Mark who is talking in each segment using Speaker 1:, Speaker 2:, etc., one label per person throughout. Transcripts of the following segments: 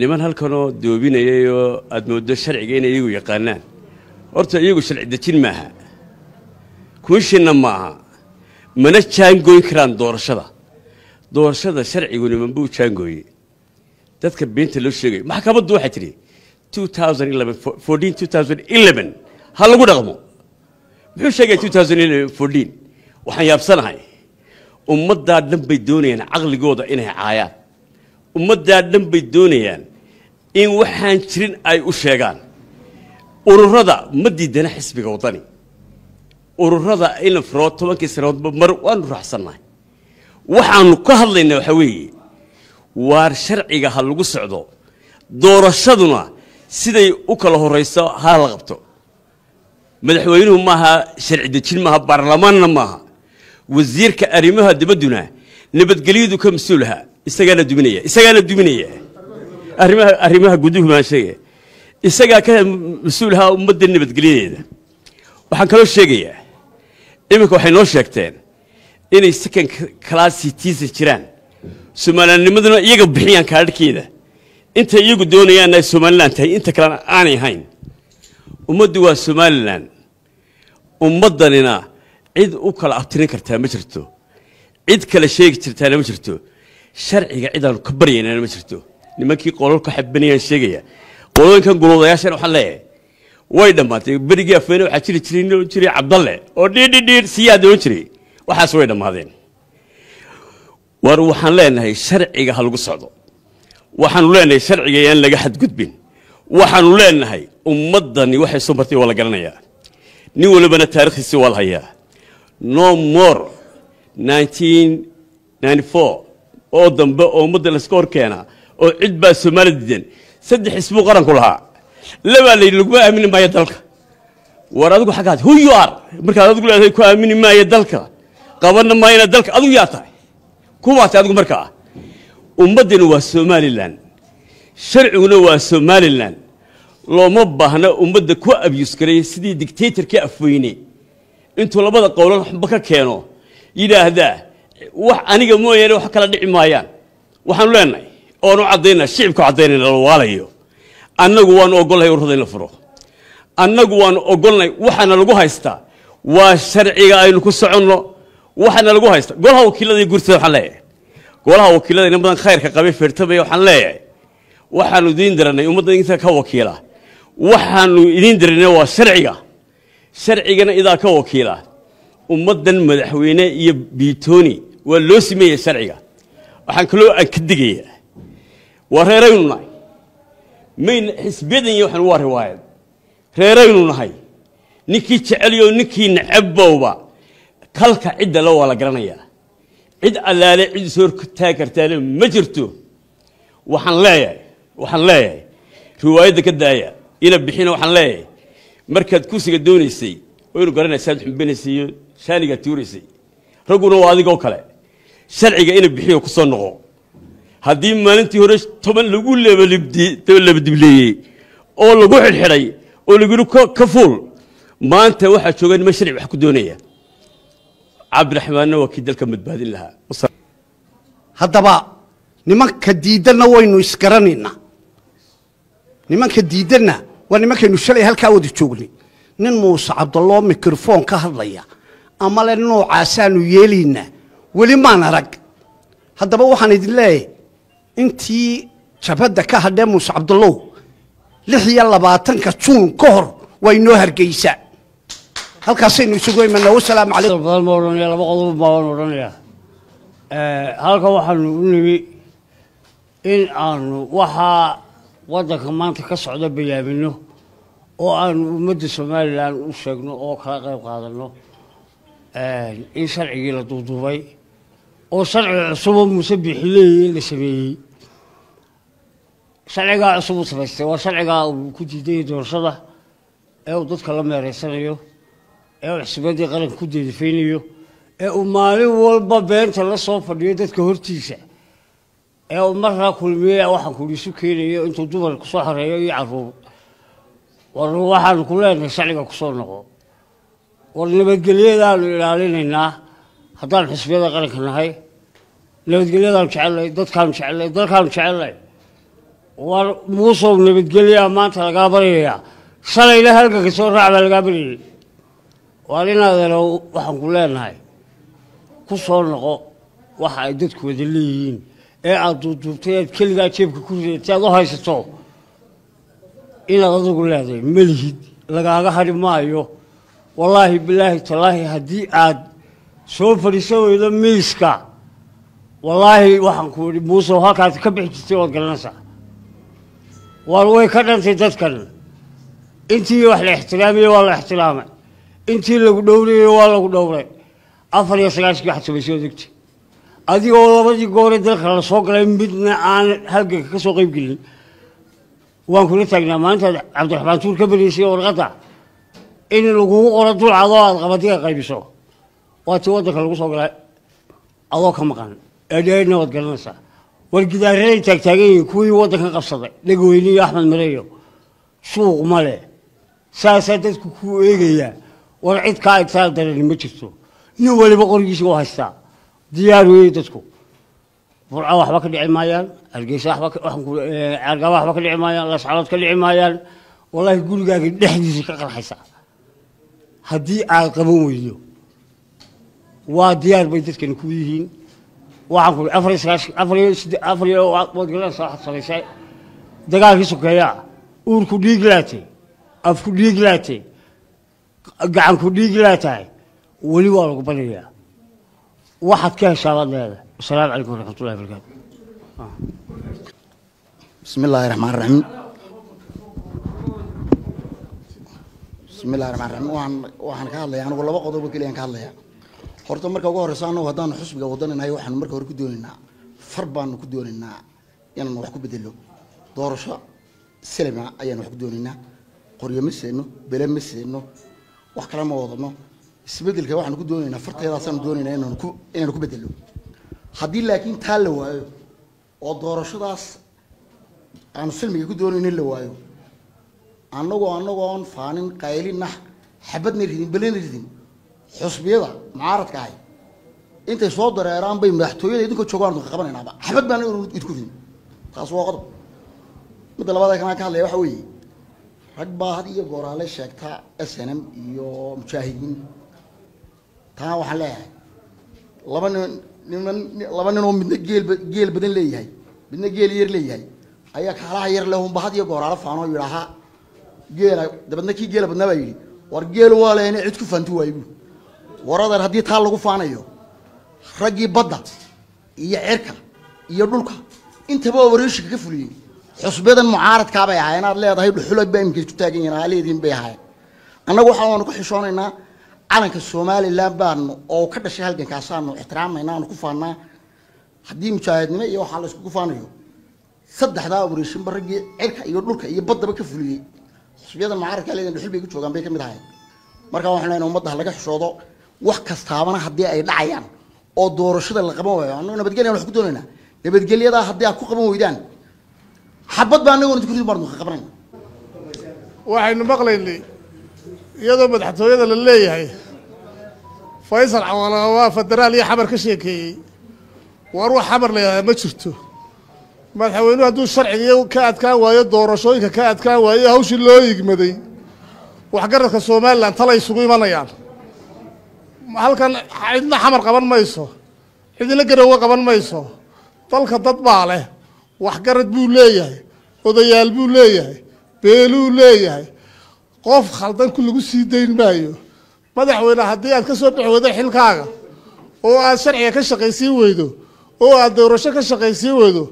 Speaker 1: niman halkanoo doobinayay oo aad mooddo sharciga inay iyagu yaqaanaan. Horta iyagu sharci dejin maaha. Kumishinna maaha. Mana jaangoyn karaan doorashada. Doorashada sharcigu niman buu jaangooyey. Dadka beenta loo sheegayo maxkamaddu waxay tidhi 2011 ha lagu dhaqmo. Muxuu sheegaya 2014 waxaan yaabsanahay ummaddaa dhan bay doonayaan caqligooda inay caayaan. Ummaddaa dhan bay doonayaan in waxaan jirin ay u sheegaan. Ururada ma diidana xisbiga waddani ururada in la furo tobankii sanadoodba mar waanu raacsannahay. Waxaanu ka hadlaynaa waxaa weeye waar sharciga ha lagu socdo doorashaduna siday u kala horrayso ha la qabto. Madaxweynuhu maaha sharci dejin maaha baarlamaanna maaha wasiirka arrimaha dibadduna nabadgelyadu ka mas'uulaha isagaana duminaya isagaana duminaya arrimaha arrimaha guduhu sheegaya isagaa ka mas'uulaha ummadda nabadgelyadeeda waxaan kaloo sheegayaa iminka waxay noo sheegteen inay second class citizen jiraan. Soomaalinimaduna iyaga bixiyaan kaadhkeeda inta iyagu doonayaan ay somalilan tahay inta kalena aanay ahayn. Ummaddu waa somalilan ummaddanina cid u kala abtirin kartaa ma jirto. Cid kale sheegi jirtaana ma jirto. Sharciga cidaanu ka baryaynana ma jirto nimankii qolol ka xabanayaan sheegaya qolooyinkan guloodayaashana waxaan leeyahay way dhammaatay berigii afweyne waxaa jiri jiray nin jiray cabdalle oo dhiidhidhiir siyaa doon jiray waxaas way dhammaadeen. War waxaan leenahay sharciga ha lagu socdo. Waxaanu leenahay sharciga yaan laga xadgudbin. Waxaanu leenahay ummaddani waxay soo martay waa la garanayaa nin walibana taarikhdiisi waa la hayaa. No more 1994 oo dambe oo ummadda layska hor keenaa oo cid baa soomaali diidan saddex isbuu qaranku lahaa. Labaa la yidhi laguma aamini maayo dalka. War adigu xaggaad who you are? Markaad adigu leedahay ku aamini maayo dalka. Qabanna maayana dalka adigu yaa tahay. Kuwaatay adigu markaa ummaddani waa somalilan sharciguna waa somalilan looma baahna ummadda ku abyus sidii dictatorkii afweyne intuu labada qowlan waxba ka keeno yidhaahdaa wax aniga mooyaane wax kala dhici maayaan. Waxaanu leenahay oonu caddaynaa shicibku caddaynayna la waalayo. Annagu waanu ogolnahay ururada in la furo. Annagu waanu ogolnahay waxaana lagu haystaa waa sharciga aynu ku soconno waxaana lagu haystaa. Golaha wakiilada iyo waxaan leeyahay. Golaha wakiilada ina badan khayrka qabay feertamaya waxaan leeyahay. Waxaanu idiin diranay ummadda inta ka wakiila. Waxaanu idiin diranay waa sharciga. Sharcigana idaa ka wakiila. Ummaddan madaxweyne iyo biitooni waa loo sameeya sharciga. Waxaan kaloo aan ka digayaa waa reeraynu nahay mayn xisbiyadan iyo waxaan waa riwaayad. Reeraynu nahay ninkii jeceliyo ninkii necabowba kalka cidda le waa la garanayaa. Cid allaale cid soo taagi kartaana ma jirto. Waxaan leeyahay waxaan leeyahay. Riwaayadda ka daaya ina bixina waxaan leeyahay. Markaad kursiga doonaysay waynu garanaysaad xumbinaysay iyo shaanigaad tuuraysay. Ragguna waa adigoo kale. Sharciga ina bixiyo ku noqo haddii maalintii hore toban lagu labadibleeyey oo lagu xidhxidhay oo lagu yidhi ka fuul maanta waxaa jooga niman sharci wax ku doonaya. Cabdiraxmaanna waa kii dalka badbaadin lahaa.
Speaker 2: Haddaba nimanka diidanna waynu isgaranaynaa. Nimanka diidanna waa nimankaynu shalay halkaa wada joognay nin muuse cabdalloo mikrofon ka hadlaya ama le noocaasaanu yeelaynaa weli maan arag. Haddaba waxaan idin leeyahay intii jabhadda ka hadhee muuse cabdallow lix iyo labaatanka juun ka hor waa inoo hargeysaa. Halkaasaynu isugu imanaa wasalaamu calaykum
Speaker 3: badan ma odhanaya laba qodob baan odhanayaa. Halkan waxaanu u nimi in aanu waxaa waddanka maanta ka socda bayaamino oo aanu ummadda somalilan u sheegno oo kala qayb qaadano in sharcigii la duuduubay oo sharci cusuboo muuse bixileeyey la sameeyey. Sharcigaa cusub uu samaystay waa sharcigaa uu ku diidayay doorashada ee uu dadka la meereysanayo ee uu xisbiyadii qaranka ku deedifaynayo ee uu maalin walba beenta la soo fadhiyo dadka hortiisa ee uu markaa kulmiyey waxaan ku isu keenayo intuu dumar ku soo xoreeyo iyo carruur war waxaanu ku leenahay sharciga ku soo noqo. War nabadgelyadaanu ilaalinaynaa haddaan xisbiyada qaranka nahay nabadgelyadaanu jecelnahay dadkaanu jecelnahay dalkaanu jecelnahay war muusow nabadgelyaa maanta lagaa baryayaa. Shalayna halganka soo raac baa lagaa baryayay waar inaadana waxaan ku leenahay ku soo noqo waxa ay dadku wada leeyihiin. Ee aada duubduubtay aad keligaa jeebka ku ridatay aad u haysato inaad adigu leedahay melihid lagaaga hari maayo. Wallaahi bilaahi tallaahi haddii aad soo fadhiisan weydo miiska. Wallaahi waxaan ku idhi muusow halkaas ka bixi jirtay waad garanaysaa waar way ka dhantay dadkan. Intii wax la ixtiraamiyey waa la ixtiraamay. Intii lagu dhowrayey waa lagu dhowray. Afar iyo sagaashkii waxaad samaysay odegta adigoo labadii goore dalka la soo galay midna aan halganka ka soo qayb gelin. Waan kula taagnaa maalintaad cabdiraxmaan tuur ka beriysay warqadda. In lagugu qoro dulcadoo aad qabadiga qaybiso ka dhici maayaan hargeysa waxba ka- waxaan ku- eh, caargaba waxba ka dhici maayaan lascalood ka dhici maayaan wallaahi gurigaaga dhexdiisa ka qarxaysa haddii aad qaban weydo waa diyaar bay dadkan ku yihiin. Waxaan ku afariyosalaysa dagaalkii sokeeyaa uurku dhiig laatay afku dhiig laatay gacanku dhiig laatahay weli waa lagu banayaa waxaad ka heshaa baad leedahay. Wasalaamu calaykum waraxmatullahi barakaatu
Speaker 4: bismi illaahi raxmaan raxiim bismi illahi raxmaan raxiim waxaan ka hadlayaa anigu laba qodobo keliyan ka hadlayaa horta marka ugu horeysa anagu haddaan xusbiga wadaninahay waxaan marka hore ku doonaynaa far baanu ku doonaynaa inaan wax ku bedelo. Doorasho silima ayaan wax ku doonaynaa qoryo ma seeno bele ma seeno wax kale ma wadano. Isbedelka waxaan ku doonaynaa farteedaasaanu doonaynaa inaan ku inaan ku bedelo haddii laakiin taa la waayo oo doorashadaas aanu silmiga ku doonayno in la waayo annagoo annagoo aan faanin qaylinax xabadna ridin belena ridin xusbiyada mucaaradka ahay. Intay soo dareeraan bay madaxtooyada idinkoo joogaan ka qabanaynaaba xabad baan idinku ridin taas waa qodob. Midda labaad kanaan ka hadlaya waxa weeye. Rag baa iyo gooraale sheegta s n m iyo mujaahidiin. Taa waxaan leeyahay laba nin niman laba nin oo midna geel ba- geel badan leeyahay midna geel yar leeyahay. Ayaa kaalaha yar leh unba had iyo gooraale faanoo yidhaahaa geela dabeedna kii geela badnaa baa yidhi war geel waa inay cid ku faanti waayo bu waradan haddii taa lagu faanayo raggii badda iyo cirka iyo dhulka intaba operation ka fuliyey. Xusbadan mucaaradkaa bay ahaayeen aad leedahay dhuxulag baa iminka ku taagan yihiin aaleediin bay ahaayeen. Annagu waxaanu ku xishoonaynaa calanka somalilan baanu oo ka dhashay halgankaasaanu ixtiraamayna aanu ku faannaa. Haddii mujaahidnimo iyo waxaa la iskugu faanayo saddexdaa operation-ba raggii cirka iyo dhulka iyo baddaba ka fuliyey. Xusbiyada mucaaradka leedahay dhuxul bay ku joogaan bay ka mid ahaayeen. Markaa waxaan leenahay ummadda ha xishoodo wax kastaabana haddii ay dhacayaan oo doorashada la qaban waayo. Annagu nabadgelyan wax ku doonaynaa. Nabadgelyadaa haddii aad ku qaban weydaan xabad baa annagoona ku ridin baanu ka qabanayna
Speaker 5: waxaynu maqlaynay iyadoo madaxtooyada la leeyahay faysal cawaala waa federaal iyo xamar ka sheekeeyey war wax xamar layihahdaa ma jirto. Madaxweynuhu hadduu sharciga ka adkaan waayo doorashooyinka ka adkaan waayo hawshii loo yigmaday waxgaradka somalilan talay isugu imanayaan halkan cidna xamar qaban mayso cidina garowe qaban mayso. Dalka dad baa leh waxgarad buu leeyahay odayaal buu leeyahay beeluu leeyahay. Qof khaldan ku lagu sii dayn maayo. Madaxweyne haddii aad ka soo bixi weydo xilkaaga oo aad sharciga ka shaqaysiin weydo oo aad doorasho ka shaqaysiin weydo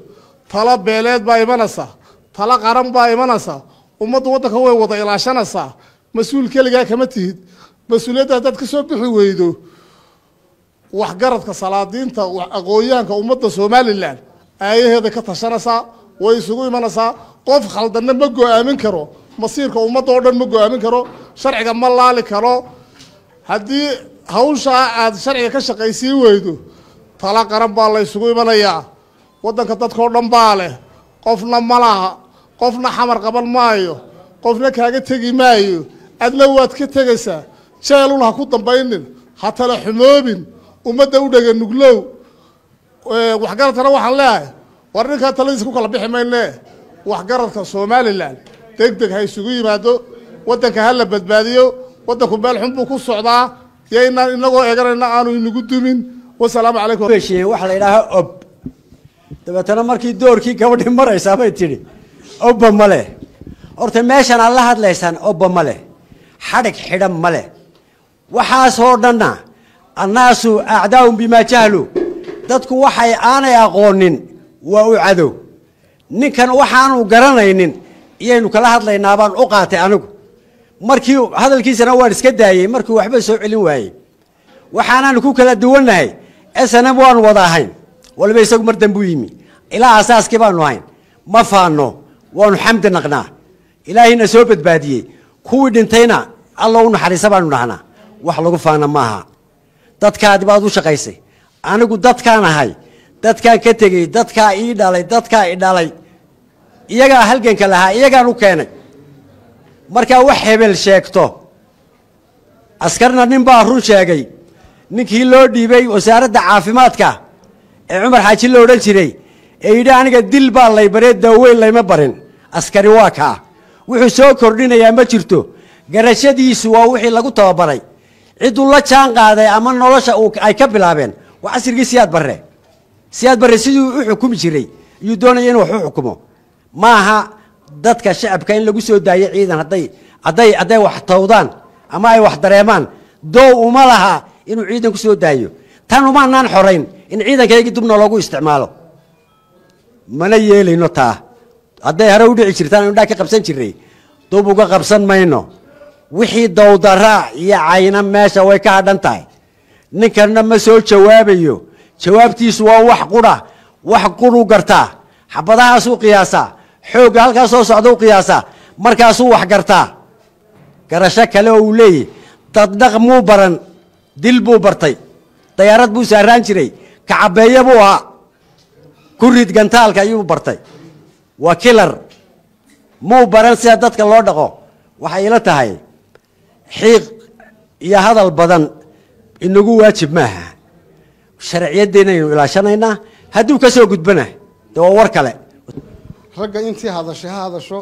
Speaker 5: talo beeleed baa imanaysaa talo qaran baa imanaysaa ummaddu waddanka way wada ilaashanaysaa mas'uul keligaa kama tihid mas'uuliyadda haddaad ka soo bixi weydo waxgaradka salaadiinta aqoonyahanka ummadda somalilan aayaheeda ka tashanaysaa way isugu imanaysaa qof khaldanna ma go'aamin karo masiirka ummadda oo dhan ma go'aamin karo sharciga ma laali karo. Haddii hawshaa aad sharciga ka shaqaysiin weydo tala qaran baa la isugu imanayaa. Waddanka dadkao dhan baa leh qofna ma laha qofna xamar qaban maayo qofna kaaga tegi maayo adna waad ka tegaysaa jeelun ha ku dambaynin ha tala xumoobin ummadda u dhega nuglow. Waxgaradkana waxaan leeyahay war ninkaa taladiisa ku kala bixi mayne. Waxgaradka somalilan deg deg ha isugu yimaado waddanka ha la badbaadiyo waddanku meel xun buu ku socdaa iyo inaan inagoo eeganayna aanu inagu dumin. Wasalaamu calaykum.
Speaker 6: Waxa la yidhaahaa ob. Dabeetana markii doorkii gabadhii maraysaa bay tidhi obba ma leh. Horta meeshan aad la hadlaysaan obba ma leh. Xadhig xidhan ma leh waxaasoo dhanna annaasu acdaa'un bimaa jahlu. Dadku waxay aanay aqoonin waa u cadow. Ninkan waxaanu garanaynin iyaynu kala hadlaynaa baan u qaatay anigu. Markii hadalkiisana waan iska daayey markuu waxba soo celin waayey. Waxaanaanu ku kala duwannahay snm waanu wada ahayn. Waliba isagu mar dambuu yimi. Ilaa asaaskii baanu ahayn. Ma faano waanu xamdi naqnaa. Ilaahayna soo badbaadiyey. Kuwii dhintayna alla u naxariisa baanu dhahnaa wax lagu faana maaha. Dadkaadi baad u shaqaysay. Anigu dadkaan ahay dadkaan ka tegey dadkaa ii dhalay dadkaa i dhalay iyagaa halganka lahaa iyagaan u keenay. Markaa wax hebel sheegto. Askarna nin baa run sheegay. Ninkii loo dhiibay wasaaradda caafimaadka ee cumar xaaji la odhan jiray ee yidhi aniga dil baa lay baree daaweyn layma barin. Askari waa kaa. Wuxuu soo kordhinayaa ma jirto. Garashadiisu waa wixii lagu tababaray cidduu la jaan qaaday ama nolosha ay ka bilaabeen waa casrigii siyaad barre. Siyaad barre siduu u xukumi jiray iyuu doonaya inuu wax u xukumo. Maaha dadka shacabka in lagu soo daayo ciidan hadday hadday hadday wax tawdaan ama ay wax dareemaan doow uma laha inuu ciidan ku soo daayo. Tan umaanaan xorayn in ciidankaygii dubna loogu isticmaalo. Mana yeelayno taa. Hadday hore u dhici jirtaan anu dhaa ka qabsan jirnay dub uga qabsan mayno wixii dowdaraa iyo cayna meesha way ka hadhan tahay. Ninkanna ma soo jawaabayo. Jawaabtiisu waa wax qudha wax qudhu gartaa xabadahaasuu qiyaasaa xoogga halkaa soo socda u qiyaasaa markaasuu wax gartaa garasho kale oo uu leeyahy daddhaq muu baran dil buu bartay dayaarad buu saaraan jiray kacabeeye buu ahaa ku rid gantaalka ayuu bartay. Waa kilar muu baran sida dadka loo dhaqo. Waxay ila tahay xiiq iyo hadal badan inagu waajib maaha. Sharciyaddeenaynu ilaashanaynaa. Hadduu ka soo gudbana de waa war kale.
Speaker 7: Ragga intii hadashay ha hadasho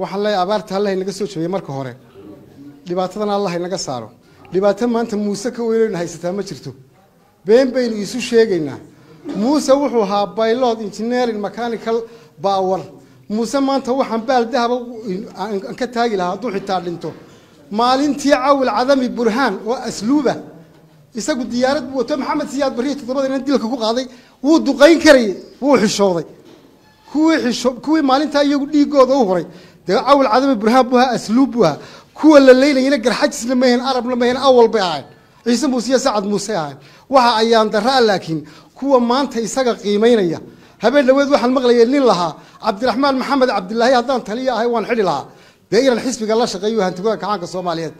Speaker 7: waxaan leeyahay abaarta allah inaga soo jabiyey marka hore. Dhibaatadana allah inaga saaro. Dhibaato maanta muuse ka weynaynu haysataa ma jirto. Been baynu isu sheegaynaa. Muuse wuxuu ahaa baylod engineering mechanical power muuse maanta waxaan baal dahaba aan ka taagi lahaa hadduu xitaa dhinto maalintii cawil cadami burhaan oo asluuba. Isagu diyaarad buu wato maxamed siyaad barriya toddobada inan dilka ku qaaday wuu duqayn karayay wuu xishooday. Kuwii xisho kuwii maalintaa iyagu dhiigooda u huray dee cawil cadami burhaan buu ahaa asluub buu ahaa. Kuwa la leynayana garxajisna mahayn arabna mahayn awal bay ahayn. Ciise muuse iyo sacad muuse ahayn. Waxa ayaan daraa laakiin kuwa maanta isaga qiimaynaya habeen dhaweed waxaan maqlayay nin lahaa cabdiraxmaan maxamed cabdilaahi haddaan taliya ahay waan xidhi lahaa dee inaan xisbiga la shaqeeyo hantigoda kacaanka soomaaliyeed.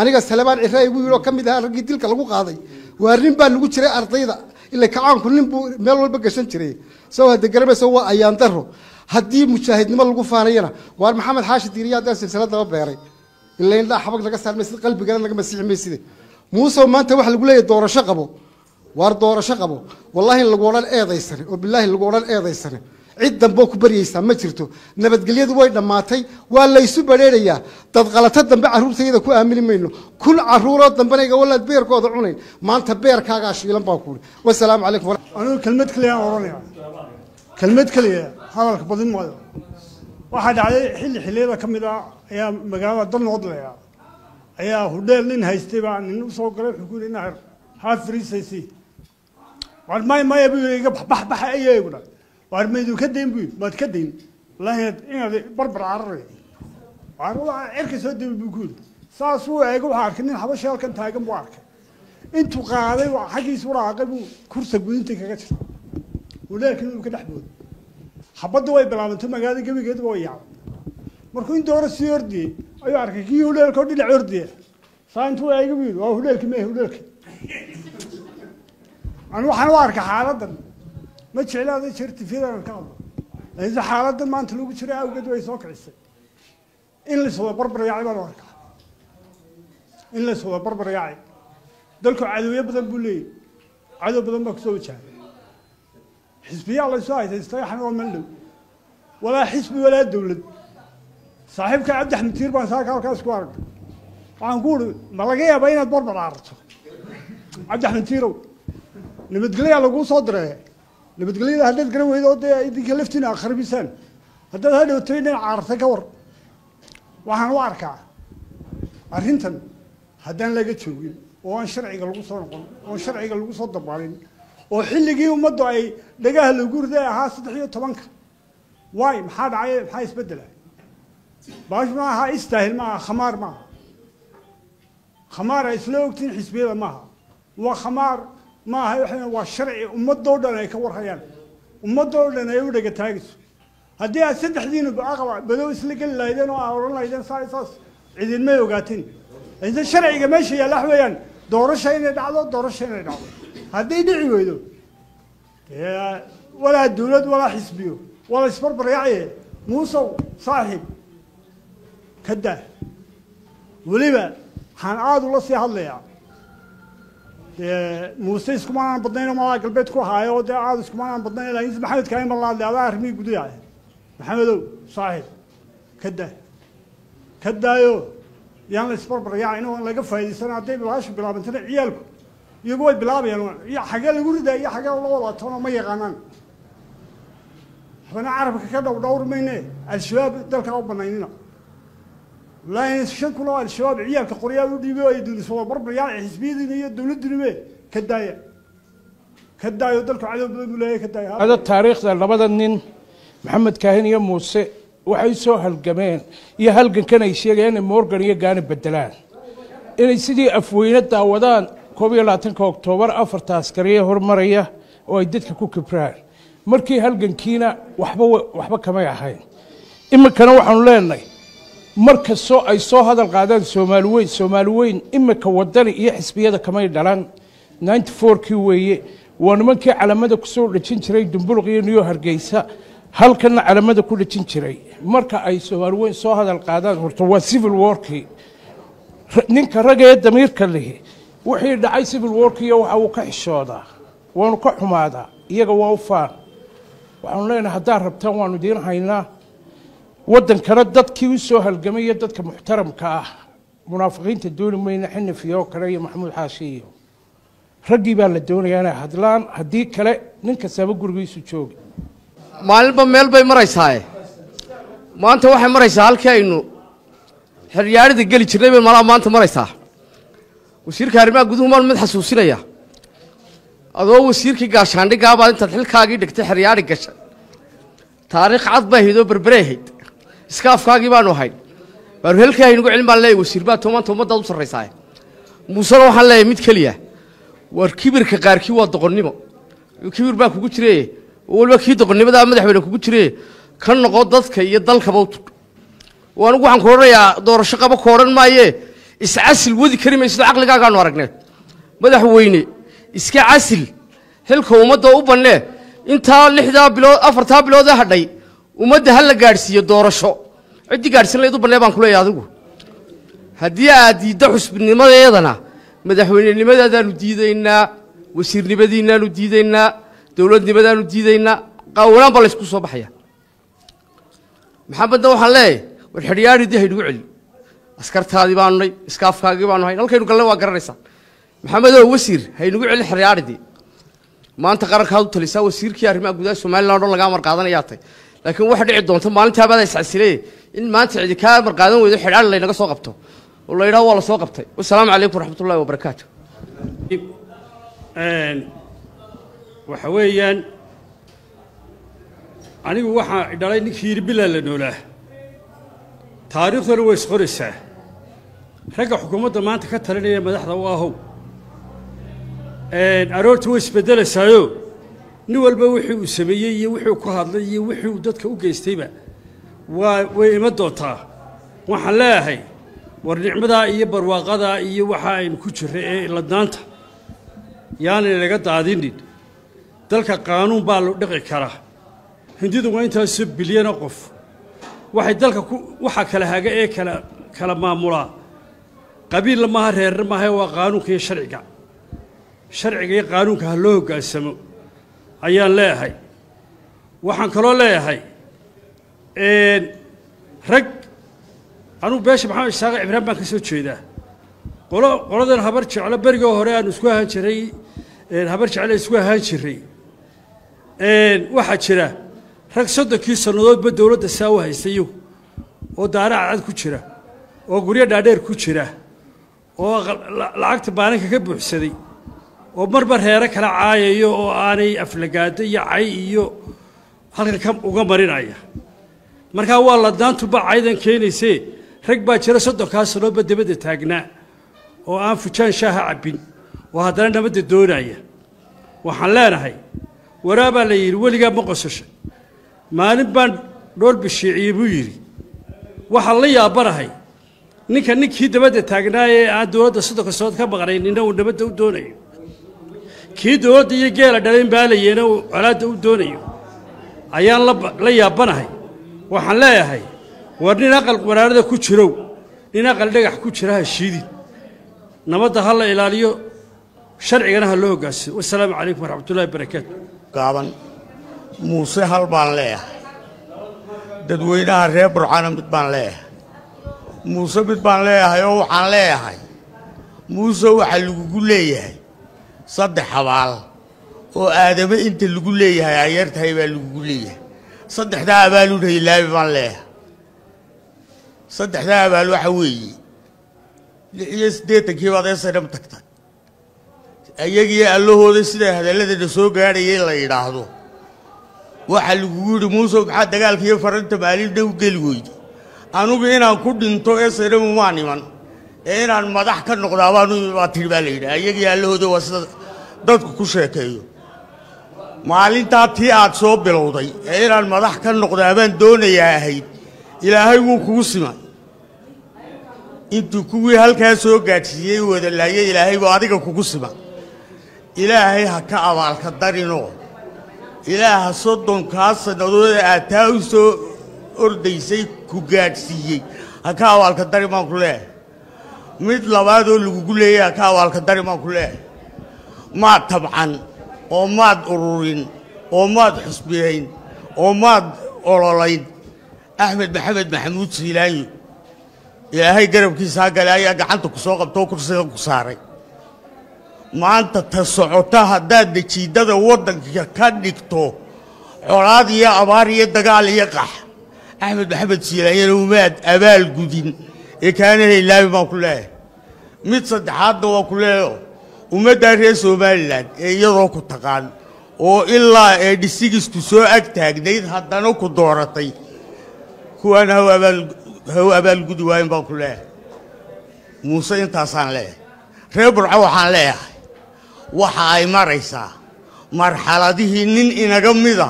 Speaker 7: Aniga salebaan cire igu yidhi oo ka mid ahaa raggii dilka lagu qaaday. Waa nin baa lagu jiray ardayda. Ila kacaanku nin buu meel walba gashan jiray. Soo hade garamayso waa ayaan daro haddii mujaahidnimo lagu faanayana waar maxamed xaashi diiriya haddaan silsiladaba beeray. Ila indhaa xabag laga saarmaysid qalbigana laga masiixi mayside muuse maanta waxa lagu leeyahay doorasho qabo. Waar doorasho qabo. Wallaahi lagu odhan eedaysane oo bilaahi lagu odhan eedaysane cid damboo ku baryaysaa ma jirto. Nabadgelyadu way dhammaatay. Waa laysu badheerayaa dad qalato dambe carruurtayada ku aamini mayno. Kun carruuroo dambena walaad beerkooda cunayn. Maanta beerkaagaa shiilan baa kuuri wasalaamu calaykum
Speaker 8: anigu kelmad keliya aan odhanaya kelmad keliya hadalka badin maayo. Waxaa dhacday xilli xilliyada ka mid ah ayaa magaalada dalnoodlaya ayaa hudheel nin haystay baa nin u galay wuxuu ku yidhi inaa haad fariisaysi waar may maya buu yidhi iga baxbaxa dha waar mayduu ka dayn yidhi maad ka dayn. Wallaahi inaad barbar cararay waar waa cirka soo dabi buu ku yidhi saasuu eego waxaa arkay nin xabasha halkan taagan buu arkay. Intuu qaaday xaggiisu waraaqay buu kursa gudinta kaga jirta hudheelkii uu ka dhex booday xabadda way bilaabantay magaalada gebigeedaba way yaacday markuu in dooro sii ordiyey ayuu arkay kii hudheelka oo dhinac ordiya saa intuu eega buu yidhi waa hudheelki mee hudheelki anu waxaan u arkay xaaladan ma jeclaada jeer tifyadan ka hadlo laakiinse xaaladan maanta lagu jira awgeed way soo kicisay in la iswada barbar yaacay baan u arkaa in la iswada barbar yaacay dalku cadowyo badan buu leeyahy cadow badan baa ku soo wajahay xisbiyaa laysu haysaystay xan oo mandhow walaa xisbi walaa dowlad saaxiibka cabdi axmed tiir baan saaka halkaas ku aragay waxaan ku uhi ma laga yaabaa inaad barbar aarto cabdi axmed tiirow nabadgelyaa laguu soo diree nabadgelyada haddaad garan weydo dee idinka laftiina akhribisaan haddaad hadhowtay dhinac caartay ka war waxaan u arkaa arrintan haddaan laga joogin oo aan sharciga lagu soo noqon oo aan sharciga lagu soo dabaalin oo xilligii ummaddu ay dhagaha lagu riday ahaa saddex iyo tobanka. Waay maxaa dhacay? Maxaa isbeddela baash ma aha istaahil ma aha khamaar ma aha. Khamaar ay isla ogtiin xisbiyada maaha waa khamaar ma aha waxa waa sharci ummadoo dhan ay ka warhayaan. Ummadoo dhan ay u dhega taagayso haddii aad saddexdiina aqaba badow isla geli lahaydeen oo aad odhan lahaydeen saa saas cidinmay ogaateen inta sharciga meesha yaalla wax weeyaan doorasha inay dhacdo doorasha inay dhacdo. Hadday dhici weydo walaa dawlad walaa xisbiyo wala isbarbaryaacaye muusow saaxiib ka daa. Weliba waxaan aada ula sii hadlayaa dee muuse iskumaanaan badnayn oo malaa galbeed ku ahaayo oo dee aada iskumaanaan badnayn laakiin maxamed kaahin baan la hadlay adaa arrimihii gudaha maxamedow saaxiib ka daa ka daayo yaan la isbarbaryaacin oo laga faa'idaysana hadday bilaashu bilaabantana ciyaalku iyagu way bilaabayaan iyo xagee lagu ridaa iyo xagee la wadaatona ma yaqaanaan habana carabka ka dhow dhowr mayne al-shabaab dalkaa u banaynina wallaahi shan kun oo al-shabaab ciyaalka qoryaal u dhiibay oo ay duulisoo barbaryaaci xisbiyadiina iyo dowladdiinime ka daaya ka daayo dalku cadow badan buu leeyahay ka daaya
Speaker 9: ada taariikhda labada nin maxamed kaahin iyo muuse waxay soo halgameen iyo halgankan ay sheegayaan inay morgan iyo gaani bedelaan inay sidii afweyne daawadaan koob iyo labaatanka oktoobar afarta askariye hormaraya oo ay dadka ku kibraan markii halgankiina waxba waxba kamay ahayn iminkana waxaanu leenahay mar kastoo ay soo hadal qaadaan soomaali weyn soomaali weyn iminka wadani iyo xisbiyada kamay dhalan ninety fourkii weeye waa nimankii calamada ku soo dhejin jiray dumbuluq iyo niyo hargeysa. Halkana calamada ku dhejin jiray. Marka ay soomaali weyn soo hadal qaadaan horta waa civil warkii ninka ragga ee damiirka lihi wixii dhacay civil warkiiyo waxa uu ka xishoodaa waanu ka xumaadaa iyaga waa u faan waxaanu leenahay haddaad rabtaan waanu idiin haynaa waddankana dadkii u soo halgamay dadka muxtaramka ah munaafiqiinta dooni mayna xinifiyo oo kale iyo maxamuud xaashi iyo raggii baa la doonayaa inay hadlaan haddii kale nin kastaaba gurigiisu joogi.
Speaker 10: Maalinba meel bay maraysaaye maanta waxay maraysaa halkii aynu xeryaarida geli jirnay bay malaa maanta maraysaa. Wasiirka arrimaha guduhu maan mid xasuusinaya. Adoo wasiirkii gaashaandhigaabaad intaad xilkaagii dhigtay xeryaari gashay taariikh cad bay ahayd oo berbere ahayd iska afkaagii baanu ahayn baanu helkii haynugu celin baan leeyahy wasiir baa toomanta ummaddaad u sarraysaaye muusena waxaan leeyahay mid keliya. War kibirka qaarkii waa doqonnimo. Kibir baa kugu jire oo kii doqonnimadaa madaxweyne kugu jire ka noqo dadka iyo dalkaba u tug. Oo anigu waxaan ku odhanayaa doorasho qaba ku odhan maaye. Iscasil wadi kari maysido caqligaagaanu aragnee. Madaxweyne iska casil. Xilka ummadda u bannee. Intaa lixdaa bilood afartaa biloodee hadhay ummadda ha la gaadhsiiyo doorasho. Ciddii gaadhsiin layd u bannee baan ku leeyahay adigu. Haddii aad diiddo xusbinimadeedana madaxweynenimadaadaanu diidaynaa wasiirnimadiinaanu diidaynaa dowladnimadaanu diidaynaa qaawanaan baa laysku soo baxaya. Maxamedna waxaan leeyahay war xidhiyaaridii haynugu celi askartaadii baanu iskaafkaagii baanu hayn halkaynu galna waa garanaysaa maxamedow wasiir haynugu celi xidhiyaaridii maanta qarankaad u talisaa wasiirkii arrimaha gudaha somalilan o dhan lagaa marqaadanayaa tay laakiin waxa dhici doonta maalintaabaada iscasile in maanta cidi kaa marqaadan weydo xidhaari laynaga soo qabto. Oo la yidhaho waa la soo qabtay. Wasalaamu calaykum waraxmat ullahi wabarakaatu
Speaker 11: waxa weeyaan anigu waxaa dhalay ninkii yidhi bilaa la noolaa. Taariikhduna way isqoraysaa ragga xukuumadda maanta ka talinaya madaxda u ahow. Aroorta way isbeddelaysaayo nin walba wixii uu sameeyey iyo wixii uu ku hadlay iyo wixii uu dadka u geystayba. Waa way iman doontaa. Waxaan leeyahay war nicmadaa iyo barwaaqadaa iyo waxa aynu ku jirray ee ladnaanta yaanay laga daadinin. Dalka qaanuun baa loo dhiqi karaa hindidu waa intaasoo bilyana qof. Waxay dalka waxa kala haga ee kala kala maamulaa. Qabiilla maaha reerna maaha waa qaanuunka iyo sharciga. Sharciga iyo qaanuunka ha loo hoggaansamo ayaan leeyahay. Waxaan kaloo leeyahay rag anugu beesha maxamed isaaqa cibraan baan ka soo jeedaa. Qolo qoladan habar jeclo berigoo hore aan isku ahaan jiray habar jecle isku ahaan jiray. Waxaa jira rag soddonkii sannadoodba dowladda saa u haystayo oo daara cadcad ku jira oo guryo dhaadheer ku jira oo lacagta baaninka ka buuxsaday oo marba reere kala caayayo oo aanay aflagaado iyo cay iyo halkan ka uga marinaya. Markaa waa ladaantuba caydan keenaysee rag baa jira soddonkaa sannoodba dabadda taagnaa oo aan fujaan shaaha cabbin. Oo haddana nabadda doonaya. Waxaan leenahay waraabaa la yidhi weligaa ma qososha. Maalin baan dhool bishiiciyey buu yidhi. Waxaan la yaabanahay ninka ninkii dabadda taagnaa ee aan dowladda soddonka sannood ka maqnayn nina uu nabadda u doonayo kii dowladda iyo geela dhalayn baalayeena uu colaadda u doonayo. Ayaan la yaabanahay. Waxaan leeyahay war nin aqal waraarada ku jirow. Nin aqal dhagax ku jira ha shiidin. Nabadda ha la ilaaliyo. Sharcigana ha loo hogaansiyo wasalaamu calaykum waraxmatullahi barakaatu
Speaker 12: gaaban. Muuse hal baan leeyahay. Dadweynaha reer burcana mid baan leeyahay. Muuse mid baan leeyahay oo waxaan leeyahay. Muuse waxaa lagugu leeyahay saddex abaal oo aadame inta lagu leeyahay ay yar tahay baa lagugu leeyahay. Saddexdaa abaaluna ilaabi baan leeyahay. Saddexdaa abaal waxa weeye lix iyo siddeetankii baad eesanam tagtay. Ayagii allahooda siday hadalladana soo gaadhayay la yidhaahdo. Waxaa lagugu yidhi muusow maxaa dagaalka iyo faranta maalinna u geli weyday anugu inaan ku dhinto eesanamu maan iman inaan madax ka noqdaa baa tidhi baa la yidhi. Ayagii allahooda waa sida dadku ku sheekeeyo. Maalintaa tii aad soo bilowday ee inaan madax ka noqdaa baan doonayaa ahayd ilaahay wuu kugu simay. Intuu kuwii halkaa soo gaadhsiiyey wada laayay ilaahay buu adiga kugu sima ilaahay ha ka abaalka darinoo. Ilaaha soddonkaa sannadooda aad taa u soo ordaysay ku gaadhsiiyey. Ha ka abaalka dari baan ku leehay mid labaadoo lagugu leeyay ha ka abaalka dari baan ku leehay maad tabcan oo maad ururin oo maad xusbiyayn oo maad ololayn. Axmed maxamed maxamuud siilaanyo ilaahay garabkiisaa gale ayaa gacanta ku soo qabtoo kursiga ku saaray. Maanta ta socota haddaad najiidada waddanka ka dhigto colaad iyo abaar iyo dagaal iyo qax. Axmed maxamed siilaanyana umaad abaal gudin ee kaanana ilaabi baan ku leeyahay mid saddexaadna waa ku leeyaho ummaddaa reer somalilan ee iyadoo ku taqaan oo ilaa ee dhisigisku soo ag taagnayd haddana ku dooratay kuwaan haw abaal haw abaalgudi waayin baan ku leeyahay muuse intaasaan leeyahay reer burco waxaan leeyahay waxa ay maraysaa marxaladihii nin inaga mida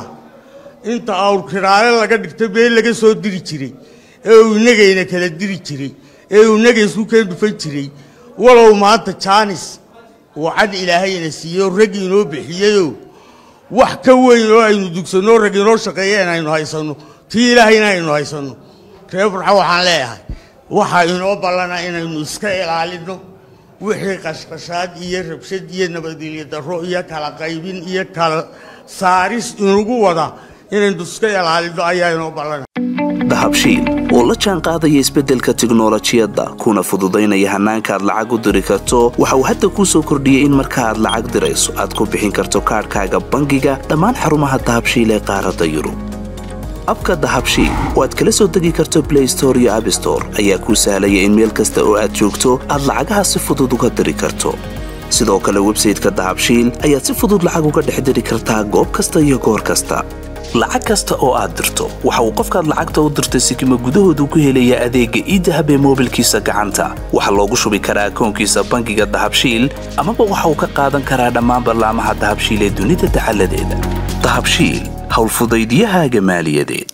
Speaker 12: inta awrkiraale laga dhigto been laga soo diri jiray ee uu inagayna kala diri jiray ee uu inaga isku keen dhufan jiray walow maanta jaanis uu cad ilaahayna siiyo rag inoo bixiyeyoo wax ka weyn oo aynu dugsanno rag inoo shaqeeyeen aynu haysanno tii ilaahayna aynu haysanno reer burco waxaan leeyahay waxaa inoo ballana inaynu iska ilaalinno wixii qashqashaad iyo rabshad iyo nabadgelyo darro iyo kala qaybin iyo kala saaris inagu wada inaynu iska ilaalinno ayaa inoo ballana
Speaker 13: dahabshiil oo la jaan qaadaya isbeddelka tiknolojiyadda kuna fududaynaya hannaanka aad lacag u diri karto waxa uu hadda kuu soo kordhiyey in marka aad lacag dirayso aad ku bixin karto kaadhkaaga bangiga dhammaan xarumaha dahabshiil ee qaaradda yurub. Abka dahabshiil oo aad kala soo degi karto blay store iyo abstore ayaa kuu sahlaya in meel kasta oo aad joogto aad lacagaha si fudud uga diri karto. Sidoo kale websayteka dahabshiil ayaad si fudud lacag uga dhex diri kartaa goob kasta iyo goor kasta lacag kasta oo aad dirto. Waxa uu qofkaad lacagta u dirtay sikima gudahoodu ku helayaa adeegga iidahab ee moobilkiisa gacanta. Waxaa loogu shubi karaa akoonkiisa bangiga dahabshiil amaba waxa uu ka qaadan karaa dhammaan ballaamaha dahabshiil ee dunida dacaladeeda dahabshiil howlfudaydyahaaga maaliyadeed